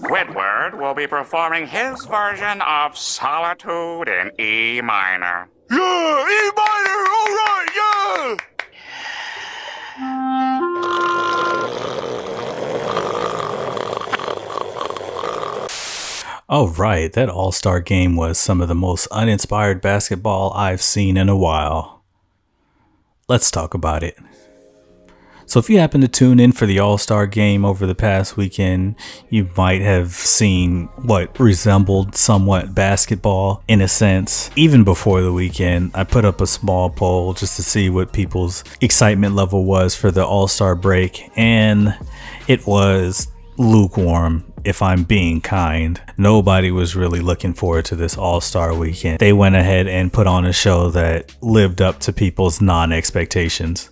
Squidward will be performing his version of Solitude in E minor. Yeah, E minor, alright, yeah! Oh, right, that All Star game was some of the most uninspired basketball I've seen in a while. Let's talk about it. So, if you happen to tune in for the All Star game over the past weekend, you might have seen what resembled somewhat basketball in a sense. Even before the weekend, I put up a small poll just to see what people's excitement level was for the All Star break, and it was lukewarm if I'm being kind. Nobody was really looking forward to this All Star weekend. They went ahead and put on a show that lived up to people's non expectations.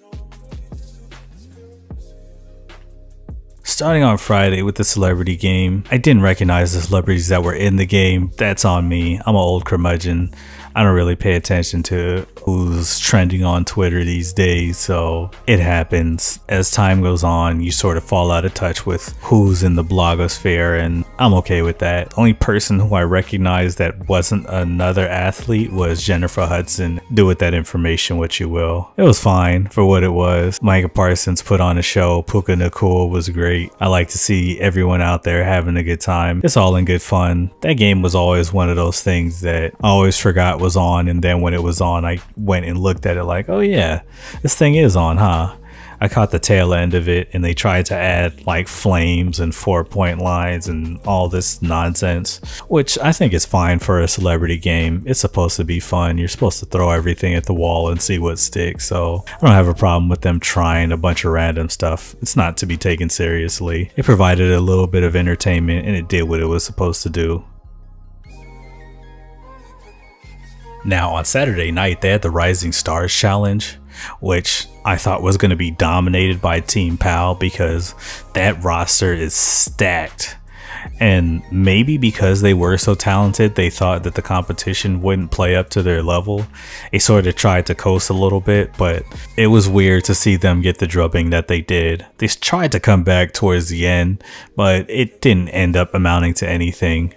Starting on Friday with the celebrity game, I didn't recognize the celebrities that were in the game. That's on me. I'm an old curmudgeon. I don't really pay attention to who's trending on Twitter these days, so it happens. As time goes on, you sort of fall out of touch with who's in the blogosphere, and I'm okay with that. Only person who I recognized that wasn't another athlete was Jennifer Hudson. Do with that information what you will. It was fine for what it was. Micah Parsons put on a show. Puka Nacua was great. I like to see everyone out there having a good time. It's all in good fun. That game was always one of those things that I always forgot was on and then when it was on I went and looked at it like oh yeah this thing is on huh I caught the tail end of it and they tried to add like flames and four point lines and all this nonsense, which I think is fine for a celebrity game. It's supposed to be fun. You're supposed to throw everything at the wall and see what sticks. So I don't have a problem with them trying a bunch of random stuff. It's not to be taken seriously. It provided a little bit of entertainment and it did what it was supposed to do. Now, on Saturday night, they had the Rising Stars Challenge, which I thought was going to be dominated by Team Pau because that roster is stacked. And maybe because they were so talented, they thought that the competition wouldn't play up to their level. They sort of tried to coast a little bit, but it was weird to see them get the drubbing that they did. They tried to come back towards the end, but it didn't end up amounting to anything.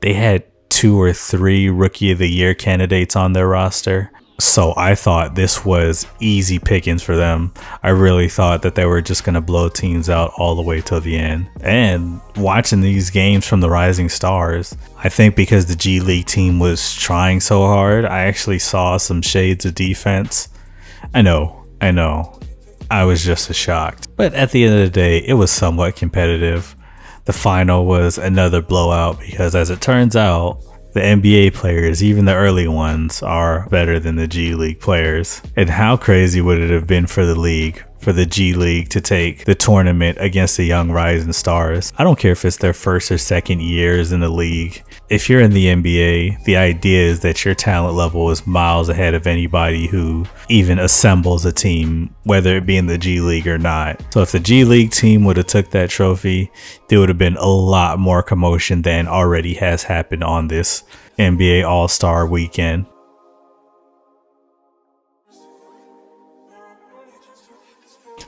They had two or three rookie of the year candidates on their roster. So I thought this was easy pickings for them. I really thought that they were just going to blow teams out all the way till the end. And watching these games from the Rising Stars, I think because the G League team was trying so hard, I actually saw some shades of defense. I know, I know. I was just as shocked. But at the end of the day, it was somewhat competitive. The final was another blowout because as it turns out, the NBA players, even the early ones, are better than the G League players. And how crazy would it have been for the league, for the G League to take the tournament against the young rising stars? I don't care if it's their first or second years in the league. If you're in the NBA, the idea is that your talent level is miles ahead of anybody who even assembles a team, whether it be in the G League or not. So if the G League team would have took that trophy, there would have been a lot more commotion than already has happened on this NBA All-Star weekend.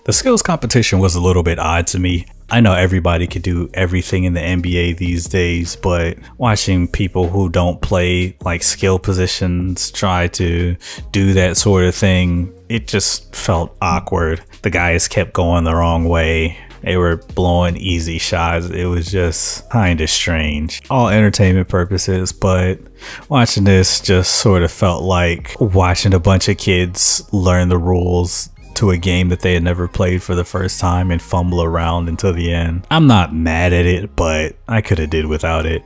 The skills competition was a little bit odd to me. I know everybody could do everything in the NBA these days, but watching people who don't play like skill positions try to do that sort of thing, it just felt awkward. The guys kept going the wrong way. They were blowing easy shots. It was just kind of strange. All entertainment purposes, but watching this just sort of felt like watching a bunch of kids learn the rules to a game that they had never played for the first time and fumble around until the end. I'm not mad at it, but I could have did without it.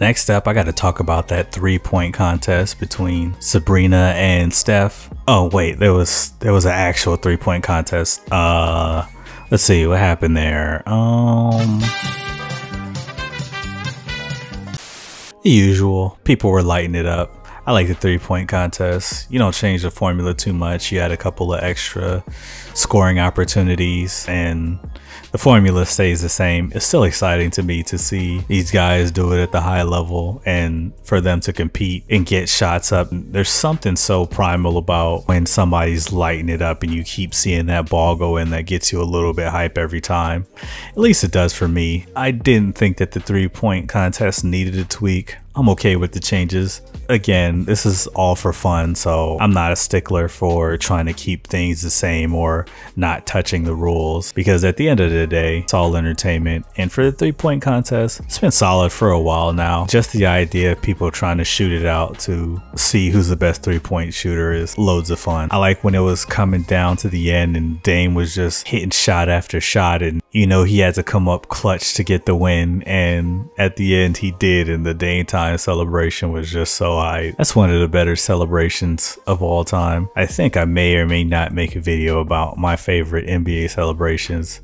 Next up, I got to talk about that three-point contest between Sabrina and Steph. Oh wait, there was there was an actual three-point contest. Uh, let's see what happened there. Um, the usual. People were lighting it up. I like the three point contest. You don't change the formula too much. You add a couple of extra scoring opportunities and the formula stays the same. It's still exciting to me to see these guys do it at the high level and for them to compete and get shots up. There's something so primal about when somebody's lighting it up and you keep seeing that ball go in that gets you a little bit hype every time. At least it does for me. I didn't think that the three point contest needed a tweak. I'm okay with the changes. Again, this is all for fun, so I'm not a stickler for trying to keep things the same or not touching the rules because at the end of the day, it's all entertainment. And for the three point contest, it's been solid for a while now. Just the idea of people trying to shoot it out to see who's the best three point shooter is loads of fun. I like when it was coming down to the end and Dame was just hitting shot after shot and you know he had to come up clutch to get the win and at the end he did in the Dame time celebration was just so high. That's one of the better celebrations of all time. I think I may or may not make a video about my favorite NBA celebrations.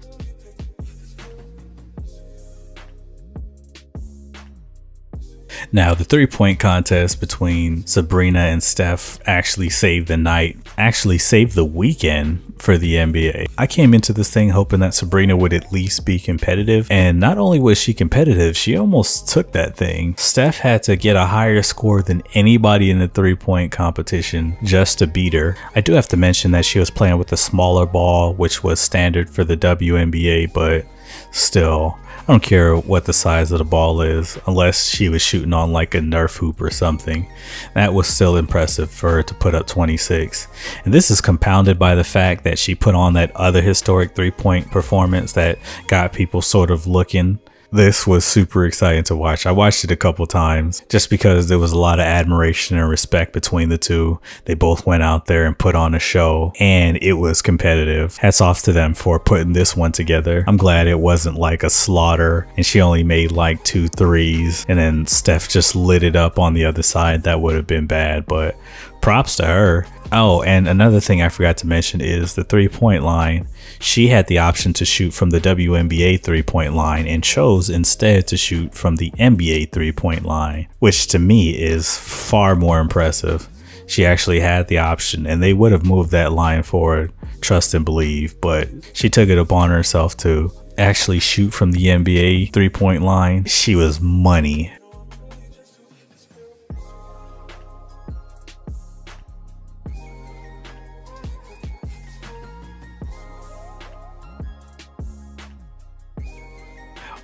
Now, the three point contest between Sabrina and Steph actually saved the night, actually saved the weekend for the NBA. I came into this thing hoping that Sabrina would at least be competitive, and not only was she competitive, she almost took that thing. Steph had to get a higher score than anybody in the three point competition just to beat her. I do have to mention that she was playing with a smaller ball, which was standard for the WNBA, but still. I don't care what the size of the ball is, unless she was shooting on like a Nerf hoop or something. That was still impressive for her to put up 26. And this is compounded by the fact that she put on that other historic three point performance that got people sort of looking this was super exciting to watch. I watched it a couple times just because there was a lot of admiration and respect between the two. They both went out there and put on a show and it was competitive. Hats off to them for putting this one together. I'm glad it wasn't like a slaughter and she only made like two threes and then Steph just lit it up on the other side. That would have been bad, but props to her. Oh, and another thing I forgot to mention is the three point line. She had the option to shoot from the WNBA three point line and chose instead to shoot from the NBA three point line, which to me is far more impressive. She actually had the option and they would have moved that line forward, trust and believe, but she took it upon herself to actually shoot from the NBA three point line. She was money.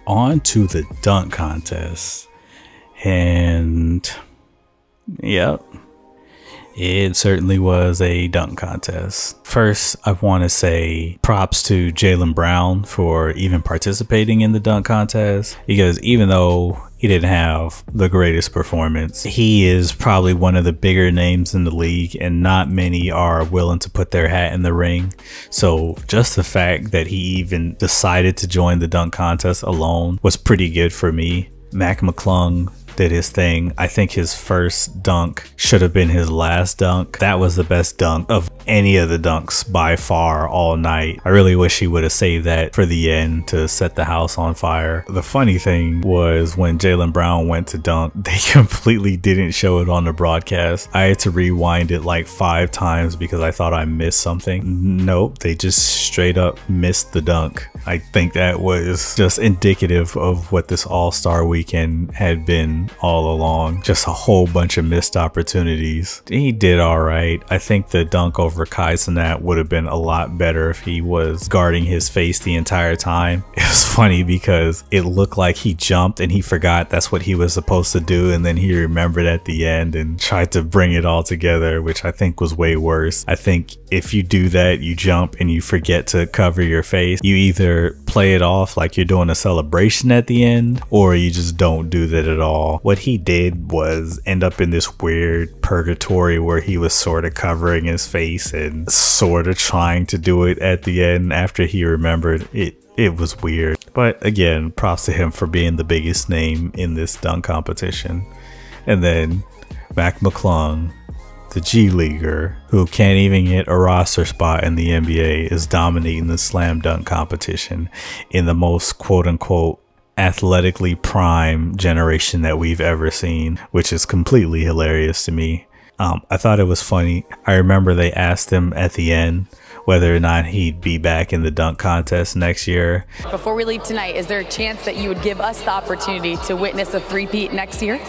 On to the dunk contest. And yep, it certainly was a dunk contest. First, I want to say props to Jaylen Brown for even participating in the dunk contest because even though he didn't have the greatest performance, he is probably one of the bigger names in the league, and not many are willing to put their hat in the ring. So, just the fact that he even decided to join the dunk contest alone was pretty good for me. Mac McClung did his thing. I think his first dunk should have been his last dunk. That was the best dunk of any of the dunks by far all night. I really wish he would have saved that for the end to set the house on fire. The funny thing was when Jaylen Brown went to dunk, they completely didn't show it on the broadcast. I had to rewind it like five times because I thought I missed something. Nope, they just straight up missed the dunk. I think that was just indicative of what this all-star weekend had been all along. Just a whole bunch of missed opportunities. He did all right. I think the dunk over Kai Cenat would have been a lot better if he was guarding his face the entire time. It was funny because it looked like he jumped and he forgot that's what he was supposed to do and then he remembered at the end and tried to bring it all together, which I think was way worse. I think if you do that, you jump and you forget to cover your face, you either play it off like you're doing a celebration at the end or you just don't do that at all. What he did was end up in this weird purgatory where he was sort of covering his face and sort of trying to do it at the end after he remembered it it was weird. But again, props to him for being the biggest name in this dunk competition. And then Mac McClung, the G Leaguer, who can't even get a roster spot in the NBA, is dominating the slam dunk competition in the most quote unquote athletically prime generation that we've ever seen, which is completely hilarious to me. Um, I thought it was funny. I remember they asked him at the end whether or not he'd be back in the dunk contest next year. Before we leave tonight, is there a chance that you would give us the opportunity to witness a three-peat next year?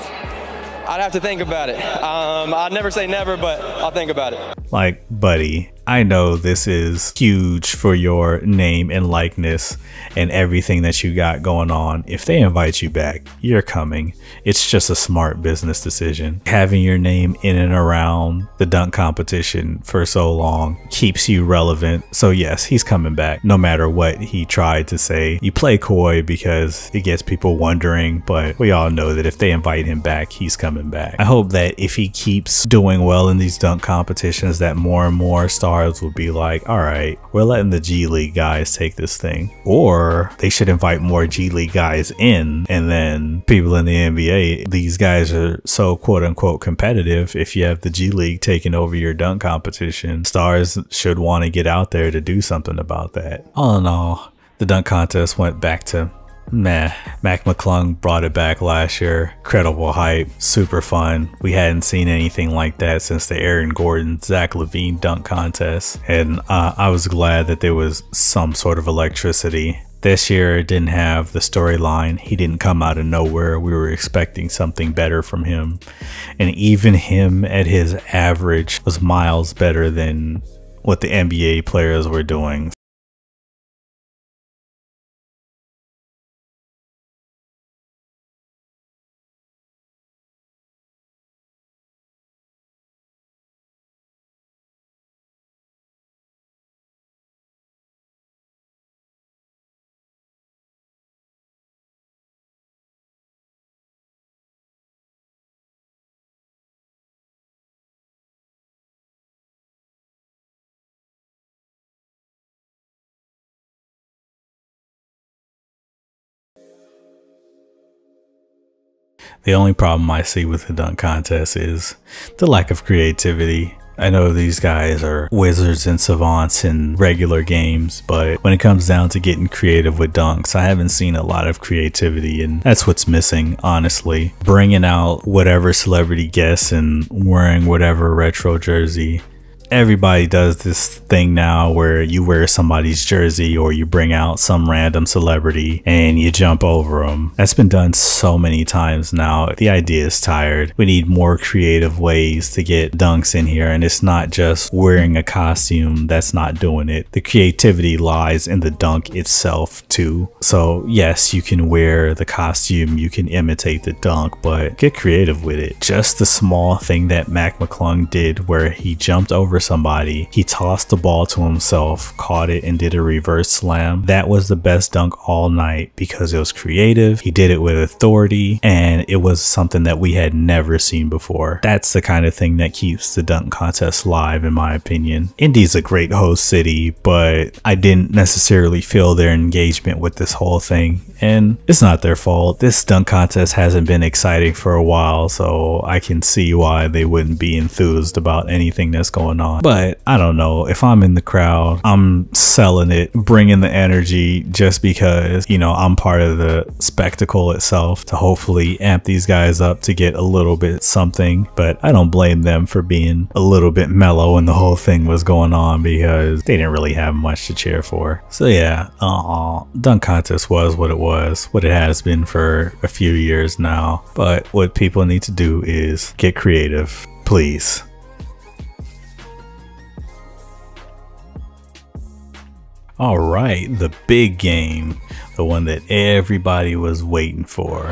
I'd have to think about it. Um, I'd never say never, but I'll think about it. Like, buddy, I know this is huge for your name and likeness and everything that you got going on. If they invite you back, you're coming. It's just a smart business decision. Having your name in and around the dunk competition for so long keeps you relevant. So, yes, he's coming back no matter what he tried to say. You play coy because it gets people wondering, but we all know that if they invite him back, he's coming back. I hope that if he keeps doing well in these dunk competitions, that more and more stars will be like, all right, we're letting the G League guys take this thing. Or they should invite more G League guys in, and then people in the NBA, these guys are so quote unquote competitive. If you have the G League taking over your dunk competition, stars should want to get out there to do something about that. All in all, the dunk contest went back to Meh. Mac McClung brought it back last year. Credible hype, super fun. We hadn't seen anything like that since the Aaron Gordon Zach LaVine dunk contest, and uh, I was glad that there was some sort of electricity. This year didn't have the storyline. He didn't come out of nowhere. We were expecting something better from him. And even him at his average was miles better than what the NBA players were doing. The only problem I see with the dunk contest is the lack of creativity. I know these guys are wizards and savants in regular games, but when it comes down to getting creative with dunks, I haven't seen a lot of creativity, and that's what's missing, honestly. Bringing out whatever celebrity guest and wearing whatever retro jersey everybody does this thing now where you wear somebody's jersey or you bring out some random celebrity and you jump over them. That's been done so many times now. The idea is tired. We need more creative ways to get dunks in here and it's not just wearing a costume that's not doing it. The creativity lies in the dunk itself too. So yes, you can wear the costume, you can imitate the dunk, but get creative with it. Just the small thing that Mac McClung did where he jumped over somebody. He tossed the ball to himself, caught it, and did a reverse slam. That was the best dunk all night because it was creative. He did it with authority, and it was something that we had never seen before. That's the kind of thing that keeps the dunk contest live, in my opinion. Indy's a great host city, but I didn't necessarily feel their engagement with this whole thing and it's not their fault. This dunk contest hasn't been exciting for a while, so I can see why they wouldn't be enthused about anything that's going on. But I don't know. If I'm in the crowd, I'm selling it, bringing the energy just because, you know, I'm part of the spectacle itself to hopefully amp these guys up to get a little bit something. But I don't blame them for being a little bit mellow when the whole thing was going on because they didn't really have much to cheer for. So yeah, uh, dunk contest was what it was was, what it has been for a few years now. But what people need to do is get creative, please. All right, the big game, the one that everybody was waiting for.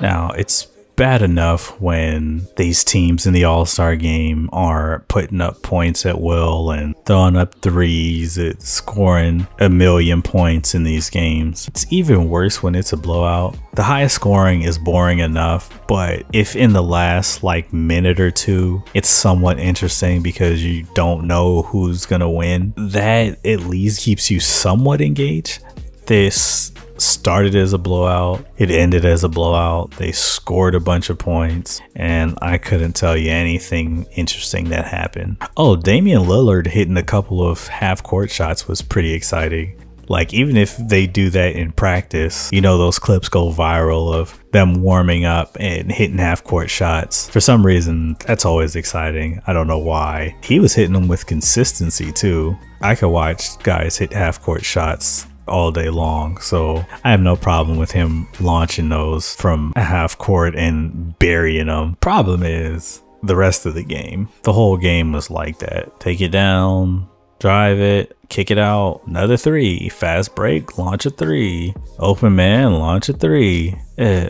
now, it's bad enough when these teams in the All Star game are putting up points at will and throwing up threes, it's scoring a million points in these games. It's even worse when it's a blowout. The highest scoring is boring enough, but if in the last like minute or two, it's somewhat interesting because you don't know who's gonna win, that at least keeps you somewhat engaged. This started as a blowout, it ended as a blowout. They scored a bunch of points, and I couldn't tell you anything interesting that happened. Oh, Damian Lillard hitting a couple of half court shots was pretty exciting. Like, even if they do that in practice, you know, those clips go viral of them warming up and hitting half court shots. For some reason, that's always exciting. I don't know why. He was hitting them with consistency too. I could watch guys hit half court shots all day long. So I have no problem with him launching those from a half court and burying them. Problem is the rest of the game. The whole game was like that. Take it down, drive it, kick it out, another three, fast break, launch a three, open man, launch a three. Eh,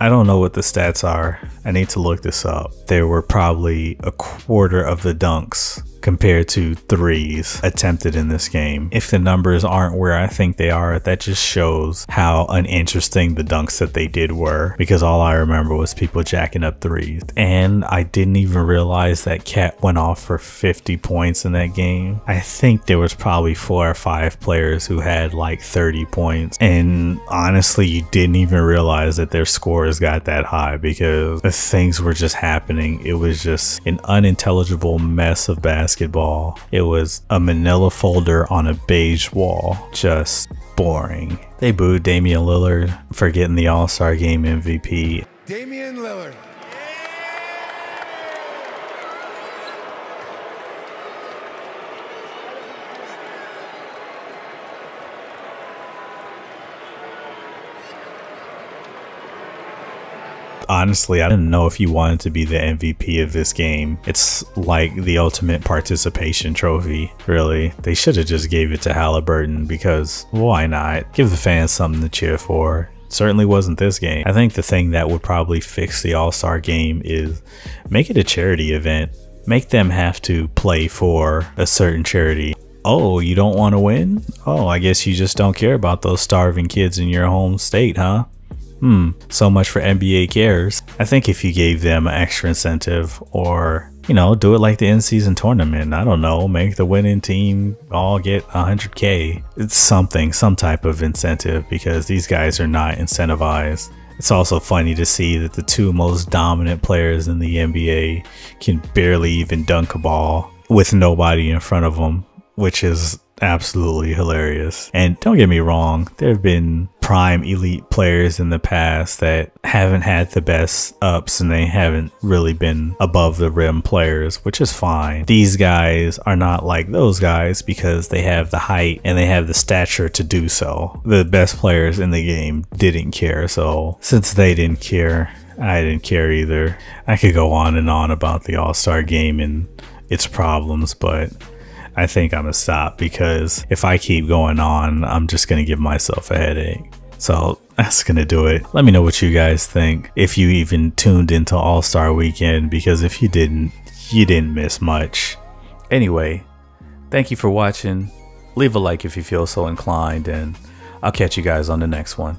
I don't know what the stats are. I need to look this up. There were probably a quarter of the dunks compared to threes attempted in this game. If the numbers aren't where I think they are, that just shows how uninteresting the dunks that they did were because all I remember was people jacking up threes. And I didn't even realize that KAT went off for 50 points in that game. I think there was probably four or five players who had like 30 points. And honestly, you didn't even realize that their scores got that high because things were just happening. It was just an unintelligible mess of basketball basketball. It was a manila folder on a beige wall. Just boring. They booed Damian Lillard for getting the All Star Game MVP. Damian Lillard. Honestly, I didn't know if you wanted to be the MVP of this game. It's like the ultimate participation trophy, really. They should have just gave it to Haliburton because why not? Give the fans something to cheer for certainly wasn't this game. I think the thing that would probably fix the All Star game is make it a charity event. Make them have to play for a certain charity. Oh, you don't want to win? Oh, I guess you just don't care about those starving kids in your home state, huh? Hmm, so much for NBA cares. I think if you gave them an extra incentive or, you know, do it like the in season tournament, I don't know, make the winning team all get 100K. It's something, some type of incentive because these guys are not incentivized. It's also funny to see that the two most dominant players in the NBA can barely even dunk a ball with nobody in front of them, which is absolutely hilarious. And don't get me wrong, there have been prime elite players in the past that haven't had the best ups and they haven't really been above the rim players, which is fine. These guys are not like those guys because they have the height and they have the stature to do so. The best players in the game didn't care, so since they didn't care, I didn't care either. I could go on and on about the All Star game and its problems, but I think I'm gonna stop because if I keep going on, I'm just gonna give myself a headache. So that's gonna do it. Let me know what you guys think. If you even tuned into All Star Weekend, because if you didn't, you didn't miss much. Anyway, thank you for watching. Leave a like if you feel so inclined, and I'll catch you guys on the next one.